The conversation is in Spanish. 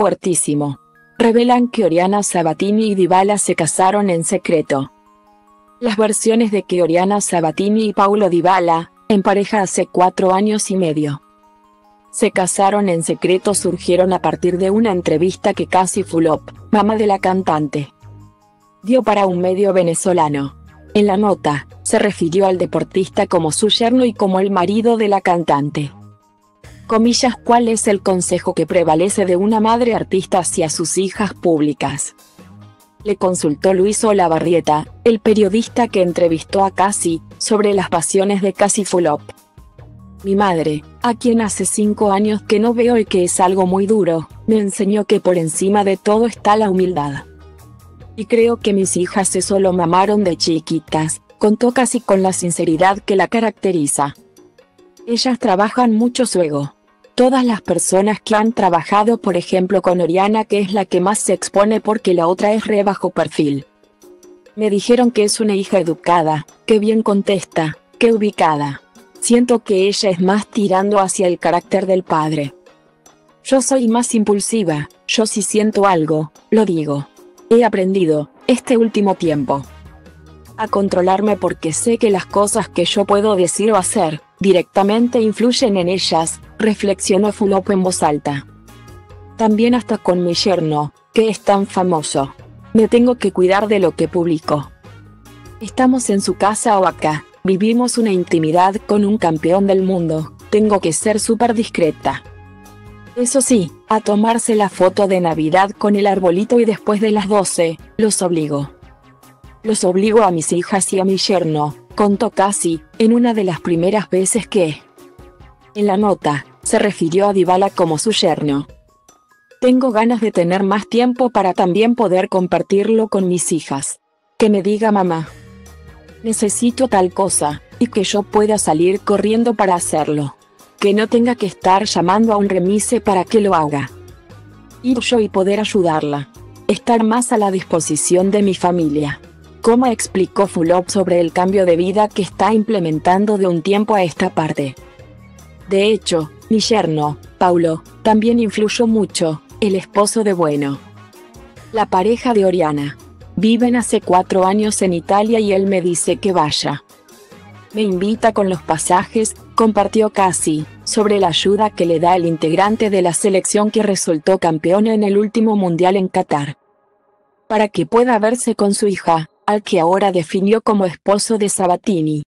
fuertísimo. Revelan que Oriana Sabatini y Dybala se casaron en secreto. Las versiones de que Oriana Sabatini y Paulo Dybala, en pareja hace cuatro años y medio, se casaron en secreto surgieron a partir de una entrevista que Casi Fulop, mamá de la cantante, dio para un medio venezolano. En la nota, se refirió al deportista como su yerno y como el marido de la cantante. Comillas, ¿cuál es el consejo que prevalece de una madre artista hacia sus hijas públicas? Le consultó Luis Olavarrieta, el periodista que entrevistó a Casi, sobre las pasiones de Casi Fulop. Mi madre, a quien hace cinco años que no veo y que es algo muy duro, me enseñó que por encima de todo está la humildad. Y creo que mis hijas eso lo mamaron de chiquitas, contó casi con la sinceridad que la caracteriza. Ellas trabajan mucho su ego. Todas las personas que han trabajado por ejemplo con Oriana que es la que más se expone porque la otra es re bajo perfil. Me dijeron que es una hija educada, que bien contesta, que ubicada. Siento que ella es más tirando hacia el carácter del padre. Yo soy más impulsiva, yo si siento algo, lo digo. He aprendido, este último tiempo, a controlarme porque sé que las cosas que yo puedo decir o hacer, directamente influyen en ellas, reflexionó Fulop en voz alta. También hasta con mi yerno, que es tan famoso. Me tengo que cuidar de lo que publico. Estamos en su casa o acá, vivimos una intimidad con un campeón del mundo, tengo que ser súper discreta. Eso sí, a tomarse la foto de Navidad con el arbolito y después de las 12, los obligo. Los obligo a mis hijas y a mi yerno, contó casi, en una de las primeras veces que... En la nota, se refirió a Dybala como su yerno. Tengo ganas de tener más tiempo para también poder compartirlo con mis hijas. Que me diga mamá. Necesito tal cosa, y que yo pueda salir corriendo para hacerlo que no tenga que estar llamando a un remise para que lo haga. Ir yo y poder ayudarla. Estar más a la disposición de mi familia. Como explicó Fulop sobre el cambio de vida que está implementando de un tiempo a esta parte. De hecho, mi yerno, Paulo, también influyó mucho, el esposo de Bueno. La pareja de Oriana. Viven hace cuatro años en Italia y él me dice que vaya. Me invita con los pasajes, compartió casi, sobre la ayuda que le da el integrante de la selección que resultó campeón en el último mundial en Qatar. Para que pueda verse con su hija, al que ahora definió como esposo de Sabatini.